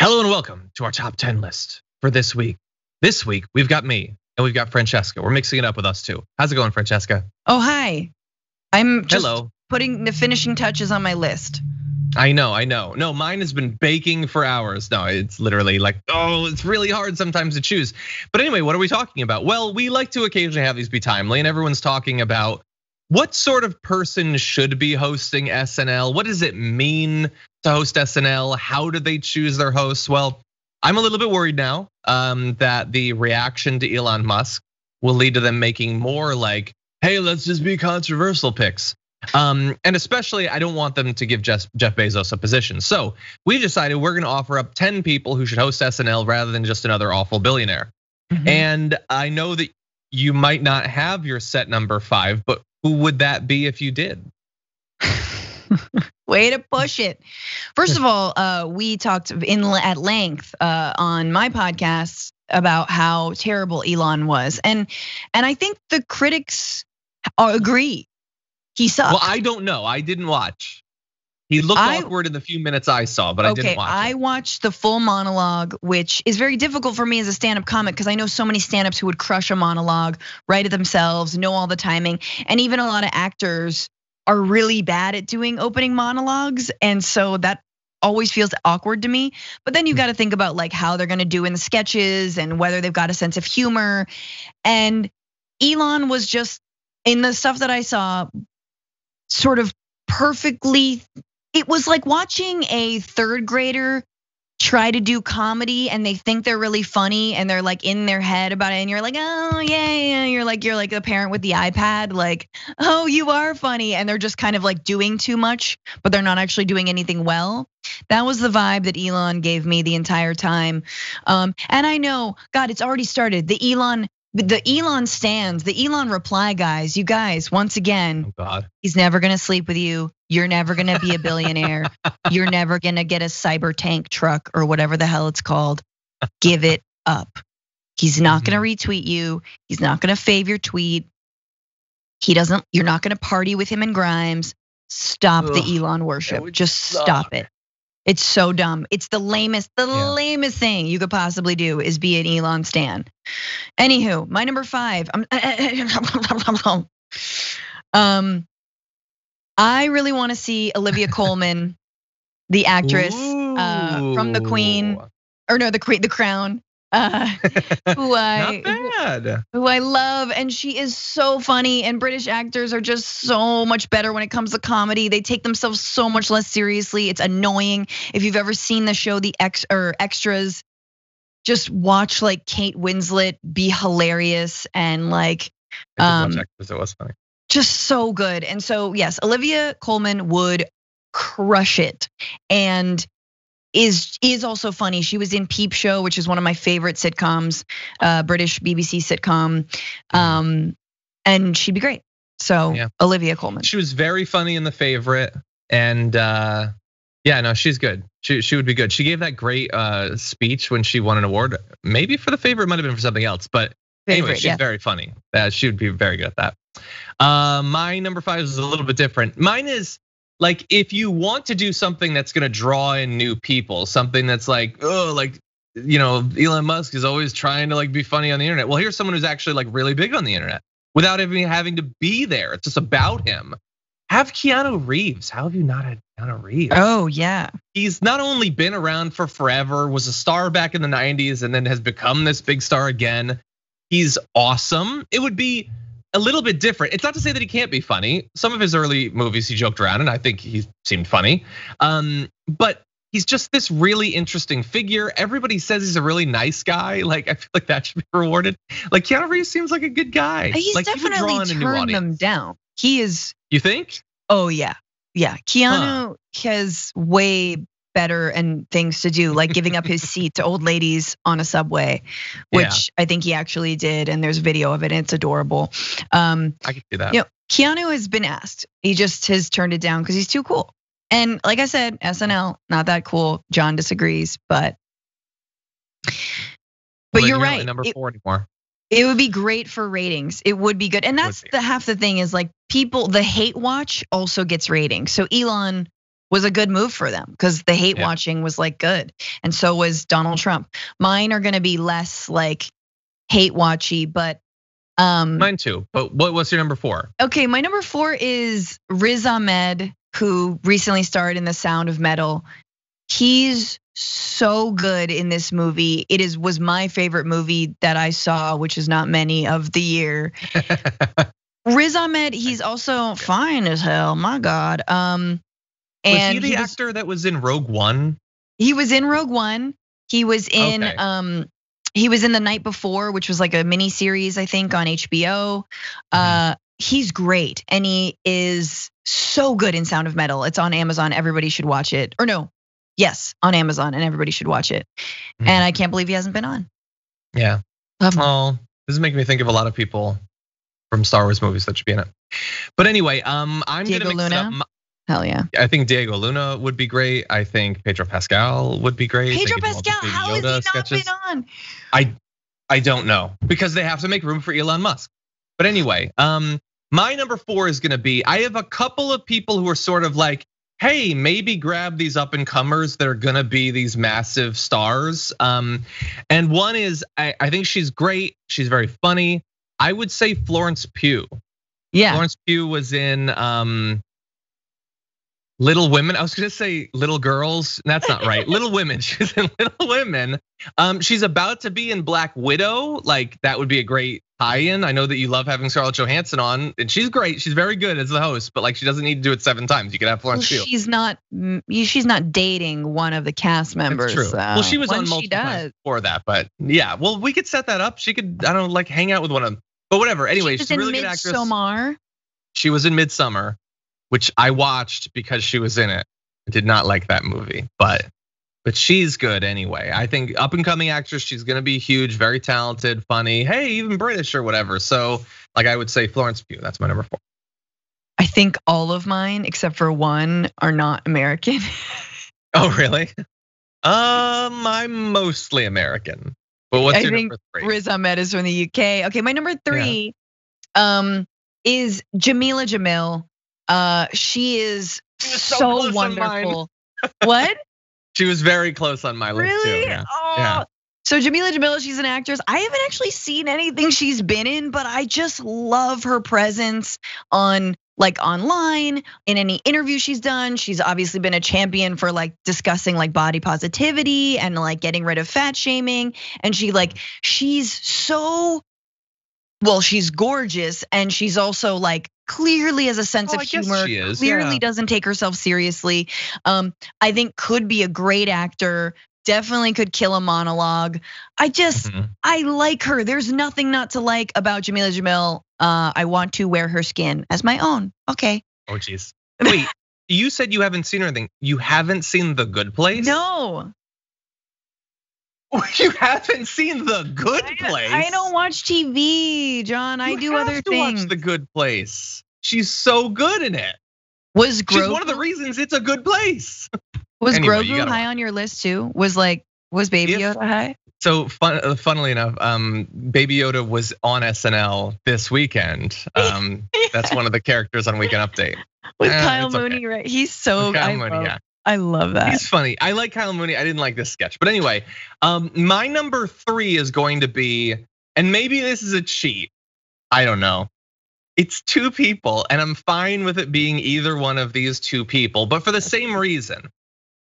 Hello and welcome to our top 10 list for this week. This week, we've got me and we've got Francesca. We're mixing it up with us too. How's it going, Francesca? Oh, hi. I'm just Hello. putting the finishing touches on my list. I know, I know. No, mine has been baking for hours. No, it's literally like, oh, it's really hard sometimes to choose. But anyway, what are we talking about? Well, we like to occasionally have these be timely, and everyone's talking about what sort of person should be hosting SNL? What does it mean to host SNL? How do they choose their hosts? Well, I'm a little bit worried now um, that the reaction to Elon Musk will lead to them making more like, hey, let's just be controversial picks. Um, and especially, I don't want them to give Jeff, Jeff Bezos a position. So we decided we're gonna offer up 10 people who should host SNL rather than just another awful billionaire. Mm-hmm. And I know that you might not have your set number five, but who would that be if you did? Way to push it. First of all, uh, we talked in at length uh, on my podcast about how terrible Elon was, and and I think the critics agree. He sucked. Well, I don't know. I didn't watch. He looked I- awkward in the few minutes I saw, but I didn't watch. I it. watched the full monologue, which is very difficult for me as a stand-up comic because I know so many stand-ups who would crush a monologue, write it themselves, know all the timing, and even a lot of actors are really bad at doing opening monologues, and so that always feels awkward to me. But then you've hmm. got to think about like how they're going to do in the sketches and whether they've got a sense of humor. And Elon was just in the stuff that I saw sort of perfectly it was like watching a third grader try to do comedy and they think they're really funny and they're like in their head about it and you're like oh yeah yeah you're like you're like the parent with the ipad like oh you are funny. And they're just kind of like doing too much but they're not actually doing anything well. That was the vibe that elon gave me the entire time. Um, and i know god it's already started. The elon the elon stands the elon reply guys you guys once again Oh God. He's never gonna sleep with you. You're never gonna be a billionaire. You're never gonna get a cyber tank truck or whatever the hell it's called. Give it up. He's not gonna mm-hmm. retweet you. He's not gonna fave your tweet. He doesn't, you're not gonna party with him in Grimes. Stop Ugh, the Elon worship. Just suck. stop it. It's so dumb. It's the lamest, the Yeah. lamest thing you could possibly do is be an Elon stan. Anywho, my number five. I'm um I really want to see Olivia Colman, the actress uh, from The Queen, or no, the Queen, the Crown, uh, who I bad. who I love, and she is so funny. And British actors are just so much better when it comes to comedy. They take themselves so much less seriously. It's annoying. If you've ever seen the show, the ex or extras, just watch like Kate Winslet be hilarious and like Um, it was funny. just so good. And so, yes, Olivia Colman would crush it and is is also funny. She was in Peep Show, which is one of my favorite sitcoms, uh, British BBC sitcom. Um, and she'd be great. So Yeah. Olivia Colman. She was very funny in the favorite, and uh, yeah, no, she's good. She she would be good. She gave that great uh, speech when she won an award. Maybe for the favorite, might have been for something else, but anyway, she's yeah. very funny. Uh, she would be very good at that. Uh, my number five is a little bit different. Mine is like if you want to do something that's going to draw in new people, something that's like oh like you know Elon Musk is always trying to like be funny on the internet. Well, here's someone who's actually like really big on the internet without even having to be there. It's just about him. Have Keanu Reeves. How have you not had Keanu Reeves? Oh yeah. He's not only been around for forever, was a star back in the 90s, and then has become this big star again. He's awesome. It would be a little bit different. It's not to say that he can't be funny. Some of his early movies he joked around, and I think he seemed funny. Um, but he's just this really interesting figure. Everybody says he's a really nice guy. Like I feel like that should be rewarded. Like Keanu Reeves seems like a good guy. He's like, he definitely new turned them down. He is You think? Oh yeah, yeah. Keanu has way better and things to do, like giving up his seat to old ladies on a subway, which Yeah. I think he actually did, and there's video of it. And it's adorable. Um, I could see that. you know, Keanu has been asked. He just has turned it down because he's too cool. And like I said, SNL not that cool. John disagrees, but but Well, you're right. Number It- four anymore. it would be great for ratings. It would be good. And that's the half the thing is like people the hate watch also gets ratings. So Elon was a good move for them because the hate Yeah. watching was like good, and so was Donald Trump. Mine are gonna be less like hate watchy, but um, Mine too. But what, what's your number four? Okay, my number four is Riz Ahmed, who recently starred in The Sound of Metal. He's so good in this movie. It is was my favorite movie that I saw, which is not many of the year. Riz Ahmed, he's also fine as hell. My God. Um, was he the was- actor that was in Rogue One? he was in Rogue One. He was in Okay. um he was in The Night Before, which was like a mini series, I think, on HBO. Uh he's great and he is so good in Sound of Metal. It's on Amazon. Everybody should watch it. Or no. Yes, on Amazon and everybody should watch it. Mhm. And I can't believe he hasn't been on. Yeah. Love him. Oh, this is making me think of a lot of people from Star Wars movies that should be in it. But anyway, um, I'm Diego gonna mix Luna? up. Hell yeah. I think Diego Luna would be great. I think Pedro Pascal would be great. Pedro could do all the Pascal, how has he not sketches. been on? I I don't know because they have to make room for Elon Musk. But anyway, um, my number four is gonna be I have a couple of people who are sort of like, hey, maybe grab these up and comers that are gonna be these massive stars. Um, and one is I, I think she's great. She's very funny. I would say Florence Pugh. Yeah. Florence Pugh was in um, Little Women. I was gonna say Little Girls. That's not right. Little Women. She's in Little Women. Um, she's about to be in Black Widow. Like that would be a great tie-in. I know that you love having Scarlett Johansson on, and she's great. She's very good as the host, but like she doesn't need to do it seven times. You could have Well, Florence Pugh. she's not mm, she's not dating one of the cast members. That's true. well, she was on multiple times before that, but yeah. Well, we could set that up. She could, I don't know, like hang out with one of them. But whatever. Anyway, she she's a really good actress. She was in Midsommar, which I watched because she was in it. I did not like that movie, but but she's good anyway. I think up and coming actress, she's gonna be huge, very talented, funny. Hey, even British or whatever. So like I would say Florence Pugh. That's my number four. I think all of mine, except for one, are not American. Oh really? Um, I'm mostly American. But what's I your think number three? Riz Ahmed is from the UK. Okay, my number three um, is Jamila Jamil. Uh, she is She so so, close on mine. wonderful. what? She was very close on my list too. Yeah. Oh. Yeah. So Jamila Jamil, she's an actress. I haven't actually seen anything she's been in, but I just love her presence on like online in any interview she's done. She's obviously been a champion for like discussing like body positivity and like getting rid of fat shaming. And she like she's so well, she's gorgeous and she's also like clearly has a sense Oh, of humor. she is, clearly yeah. doesn't take herself seriously. Um, I think could be a great actor. Definitely could kill a monologue. I just Mhm. I like her. There's nothing not to like about Jamila Jamil. Uh, I want to wear her skin as my own. Okay. Oh jeez. Wait, you said you haven't seen anything. You haven't seen The Good Place? No, You haven't seen The Good Place. I don't watch TV, John. I You do other to things. Watch The Good Place. She's so good in it. was She's one of the reasons it's a good place. was Anyway, Grogu high on your list too? Was like was Baby If- Yoda high? So fun, uh, funnily enough, um, Baby Yoda was on SNL this weekend. Um, that's one of the characters on Weekend Update. With eh, Kyle it's okay. Mooney, right? He's so Kyle I Mooney, yeah. I love that. He's funny. I like Kyle Mooney. I didn't like this sketch, but anyway, um, my number three is going to be, and maybe this is a cheat. I don't know. It's two people, and I'm fine with it being either one of these two people, but for the same reason,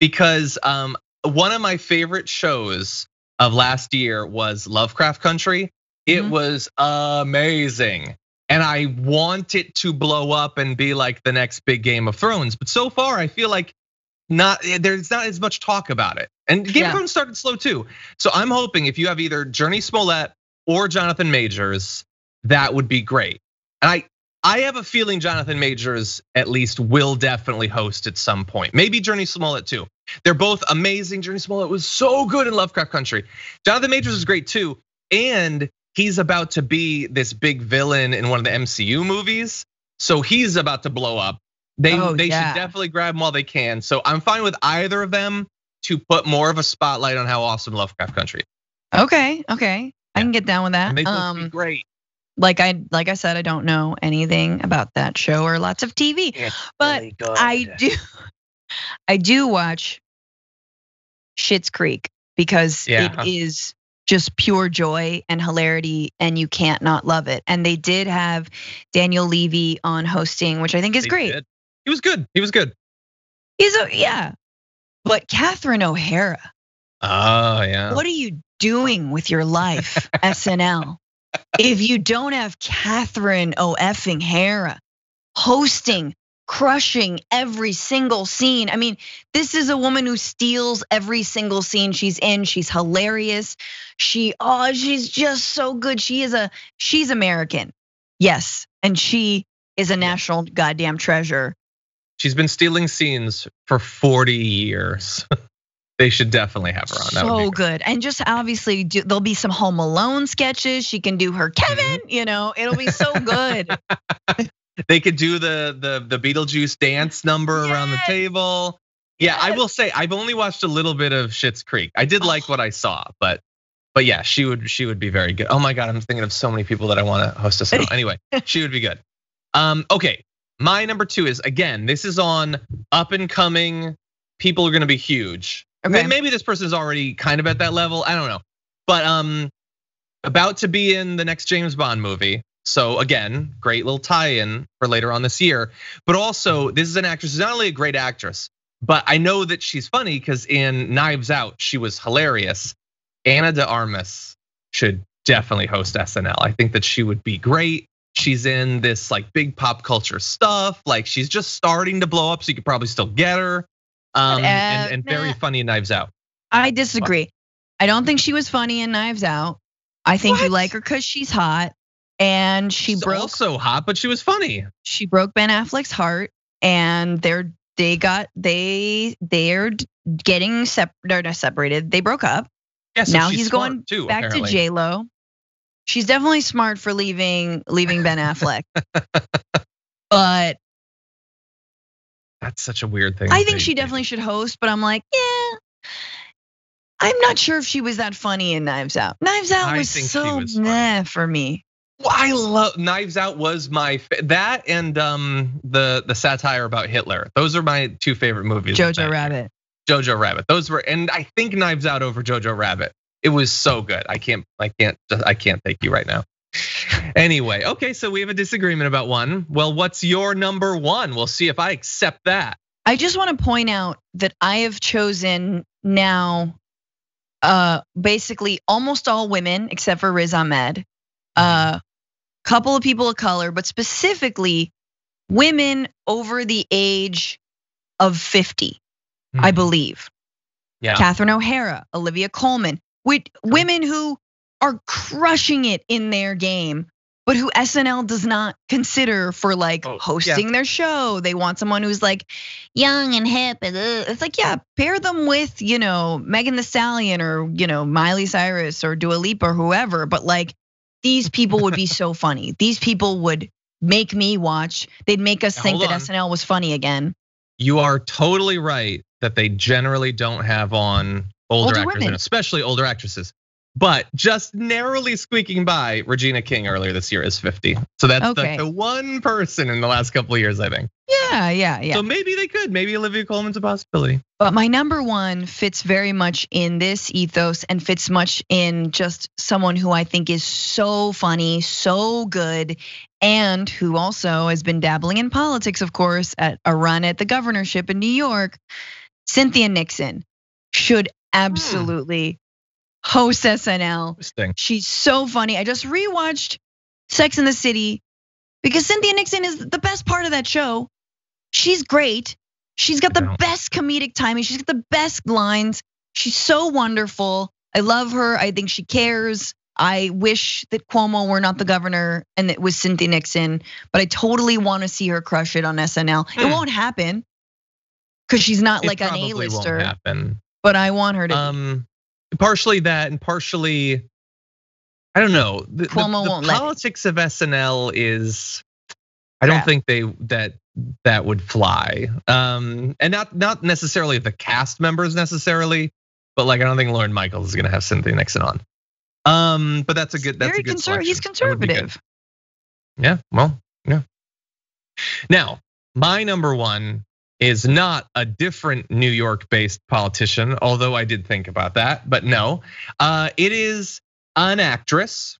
because um, one of my favorite shows of last year was Lovecraft Country. It Mhm. was amazing. And I want it to blow up and be like the next big Game of Thrones. But so far, I feel like not there's not as much talk about it. And Game Yeah. of Thrones started slow too. So I'm hoping if you have either Jurnee Smollett or Jonathan Majors, that would be great. And I I have a feeling Jonathan Majors at least will definitely host at some point. Maybe Jurnee Smollett too. They're both amazing. Jurnee Smollett was so good in Lovecraft Country. Jonathan Majors is great too. And he's about to be this big villain in one of the MCU movies. So he's about to blow up. They Oh, they yeah. should definitely grab them while they can. So I'm fine with either of them to put more of a spotlight on how awesome Lovecraft Country. is. okay, okay. I can get down with that. And they both be Um, great. like I like I said, I don't know anything about that show or lots of TV. But I do I do watch Schitt's Creek because Yeah. it is just pure joy and hilarity, and you can't not love it. And they did have Daniel Levy on hosting, which I think is He great. did. He was good. He was good. He's a yeah, but Catherine O'Hara, Oh yeah. what are you doing with your life, SNL? If you don't have Catherine O effing Hara hosting, crushing every single scene. I mean, this is a woman who steals every single scene she's in. She's hilarious. She oh, she's just so good. She is a she's American. Yes, and she is a national goddamn treasure. She's been stealing scenes for 40 years. they should definitely have her on. That so be good. And just obviously do, there'll be some Home Alone sketches. She can do her Kevin, you know, it'll be so good. They could do the the the Beetlejuice dance number around the table. Yeah, I will say I've only watched a little bit of Schitt's Creek. I did like what I saw, but but yeah, she would she would be very good. Oh my god, I'm thinking of so many people that I want to host a show. Anyway, she would be good. Um, okay, my number two is again. This is on up and coming. People are going to be huge. Okay. Maybe this person is already kind of at that level. I don't know, but um, about to be in the next James Bond movie. So again, great little tie-in for later on this year. But also, this is an actress who's not only a great actress, but I know that she's funny because in Knives Out, she was hilarious. Ana de Armas should definitely host SNL. I think that she would be great. She's in this like big pop culture stuff. Like she's just starting to blow up, so you could probably still get her. Um, and, and very funny in Knives Out. I disagree. I don't think she was funny in Knives Out. I think you like her because she's hot. And she She's broke also hot, but she was funny. she broke Ben Affleck's heart and they're they got they they're getting sep- they're not separated. They broke up. Yeah, so now she's he's going too, back apparently. to J Lo. She's definitely smart for leaving leaving Ben Affleck. but That's such a weird thing. I think she definitely should host, but I'm like, yeah. I'm not sure if she was that funny in Knives Out. Knives Out I was so was meh for me. Well, I love Knives Out was my that and um the the satire about Hitler. Those are my two favorite movies. Jojo. Rabbit. Jojo Rabbit. Those were and I think Knives Out over Jojo Rabbit. It was so good. I can't I can't I can't thank you right now. Anyway, okay, so we have a disagreement about one. Well, what's your number one? We'll see if I accept that. I just want to point out that I have chosen now uh basically almost all women except for Riz Ahmed. Uh couple of people of color, but specifically women over the age of 50, I Hmm. believe. Yeah. Catherine O'Hara, Olivia Colman, with women who are crushing it in their game, but who SNL does not consider for like Oh, yeah. hosting their show. They want someone who's like young and hip, and uh, it's like yeah, pair them with you know Megan Thee Stallion or you know Miley Cyrus or Dua Lipa or whoever. But like these people would be so funny. These people would make me watch. They'd make us Now, think that on. SNL was funny again. You are totally right that they generally don't have on older, Older actors, women. and especially older actresses. But just narrowly squeaking by, Regina King earlier this year is 50. So that's Okay. like the one person in the last couple of years, I think. Yeah, yeah, yeah. So maybe they could. Maybe Olivia Colman's a possibility. But my number one fits very much in this ethos and fits much in just someone who I think is so funny, so good, and who also has been dabbling in politics, of course, at a run at the governorship in New York. Cynthia Nixon should absolutely host SNL. She's so funny. I just rewatched Sex in the City because Cynthia Nixon is the best part of that show. She's great. She's got the best comedic timing. She's got the best lines. She's so wonderful. I love her. I think she cares. I wish that Cuomo were not the governor and it was Cynthia Nixon, but I totally want to see her crush it on SNL. It Hmm. won't happen because she's not It like an won't A-lister, happen. But I want her to. Um, partially that, and partially, I don't know. The, the- Cuomo the won't let it. politics of SNL is, I don't Crap. think they that that would fly. Um, and not not necessarily the cast members necessarily, but like I don't think Lorne Michaels is gonna have Cynthia Nixon on. Um, but that's a good that's Very a good conservative. He's selection. That would be good. conservative. Yeah, well, yeah. Now, my number one is not a different New York based politician, although I did think about that, but no. Uh, it is an actress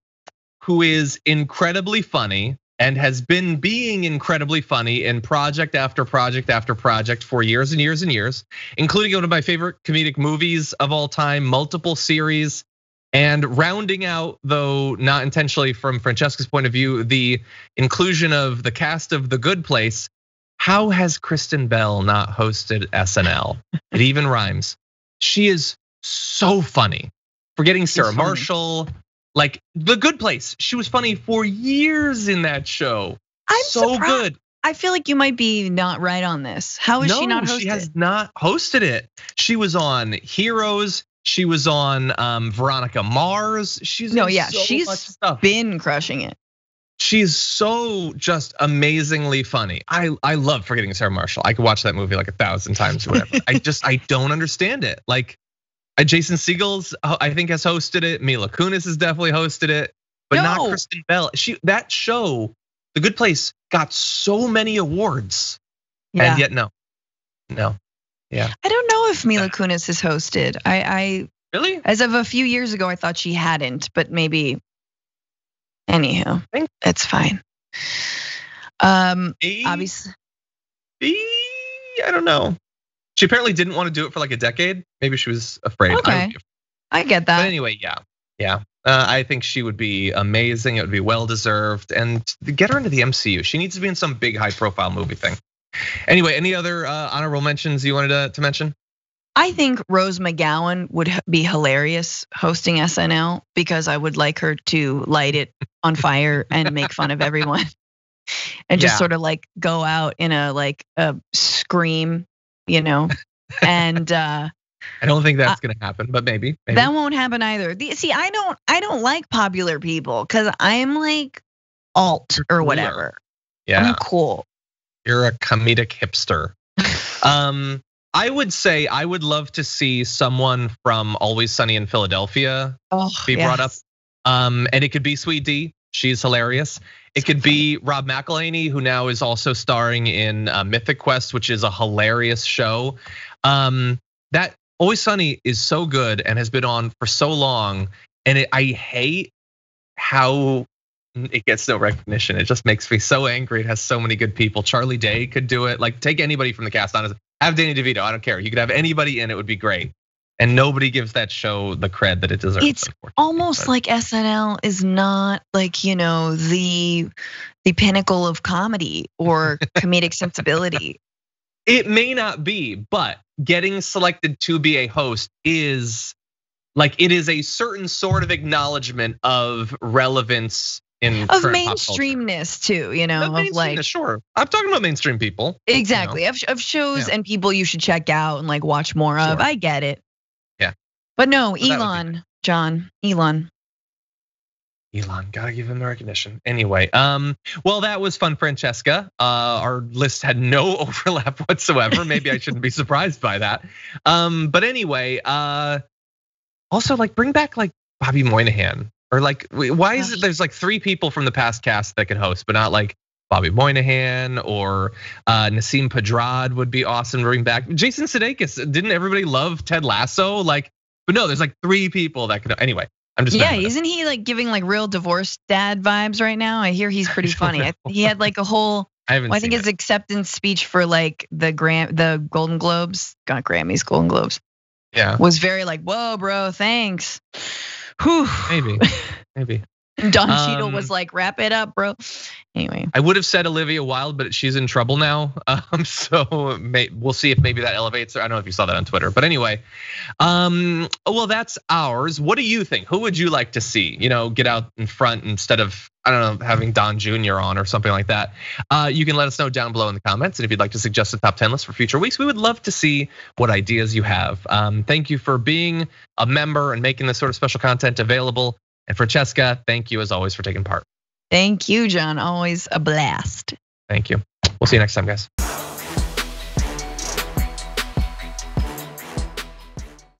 who is incredibly funny and has been being incredibly funny in project after project after project for years and years and years, including one of my favorite comedic movies of all time, multiple series. And rounding out, though not intentionally from Francesca's point of view, the inclusion of the cast of The Good Place. How has Kristen Bell not hosted SNL? It even rhymes. She is so funny. Forgetting Sarah funny. Marshall, like The Good Place. She was funny for years in that show. I'm so surprised. good. I feel like you might be not right on this. How is no, she not hosted? She has not hosted it. She was on Heroes. She was on um, Veronica Mars. She's no, yeah, so she's been crushing it. She's so just amazingly funny. I I love forgetting Sarah Marshall. I could watch that movie like a thousand times or whatever. I just I don't understand it. Like uh, Jason Segel's uh, I think has hosted it. Mila Kunis has definitely hosted it, but no. not Kristen Bell. She that show, The Good Place, got so many awards, yeah. and yet no, no. Yeah. I don't know if Mila Kunis has hosted. I, I really, as of a few years ago, I thought she hadn't, but maybe. Anyhow, it's fine. Um, obviously. I don't know. She apparently didn't want to do it for like a decade. Maybe she was afraid. Okay, I, I get that. But anyway, yeah, yeah. Uh, I think she would be amazing. It would be well deserved, and get her into the MCU. She needs to be in some big, high-profile movie thing. Anyway, any other uh, honorable mentions you wanted to, to mention? I think Rose McGowan would be hilarious hosting SNL because I would like her to light it on fire and make fun of everyone. and just yeah. sort of like go out in a like a scream, you know. And uh I don't think that's gonna happen, but maybe, maybe. That won't happen either. See, I don't I don't like popular people because I'm like alt or whatever. Yeah. I'm cool. You're a comedic hipster. um, I would say I would love to see someone from Always Sunny in Philadelphia oh, be yes. brought up. Um, and it could be Sweet Dee. She's hilarious. It could be Rob McElhenney, who now is also starring in uh, Mythic Quest, which is a hilarious show. Um, that Always Sunny is so good and has been on for so long, and it, I hate how it gets no recognition. It just makes me so angry. It has so many good people. Charlie Day could do it. Like take anybody from the cast on. Have Danny DeVito. I don't care. You could have anybody in. It would be great. And nobody gives that show the cred that it deserves. It's almost but. like SNL is not like you know the the pinnacle of comedy or comedic sensibility. It may not be, but getting selected to be a host is like it is a certain sort of acknowledgement of relevance in of mainstreamness too, you know, of, like sure. I'm talking about mainstream people. Exactly. You know? of, of shows yeah. and people you should check out and like watch more of. I get it. Yeah. But no, Elon, John, Elon. Elon, gotta give him the recognition. Anyway, um, well, that was fun, Francesca. Uh, our list had no overlap whatsoever. Maybe I shouldn't be surprised by that. Um, but anyway, uh, also like bring back like Bobby Moynihan or like, why is it there's like three people from the past cast that can host, but not like Bobby Moynihan or uh, Nasim Pedrad would be awesome to bring back. Jason Sudeikis, didn't everybody love Ted Lasso? Like, but no, there's like three people that could. Anyway, I'm just yeah. Isn't he like giving like real divorced dad vibes right now? I hear he's pretty funny. he had like a whole. I haven't. Well, I think his it. acceptance speech for like the Gram, the Golden Globes, got Grammys, Golden Globes. Yeah. Was very like, whoa, bro, thanks. Whew. Maybe, maybe. Don um, Cheadle was like, "Wrap it up, bro." Anyway, I would have said Olivia Wilde, but she's in trouble now. Um, so may, we'll see if maybe that elevates her. I don't know if you saw that on Twitter, but anyway, um, well, that's ours. What do you think? Who would you like to see? You know, get out in front instead of I don't know having Don Jr. on or something like that. Uh, you can let us know down below in the comments, and if you'd like to suggest a top ten list for future weeks, we would love to see what ideas you have. Um, thank you for being a member and making this sort of special content available. And Francesca, thank you as always for taking part. Thank you, John. Always a blast. Thank you. We'll see you next time, guys.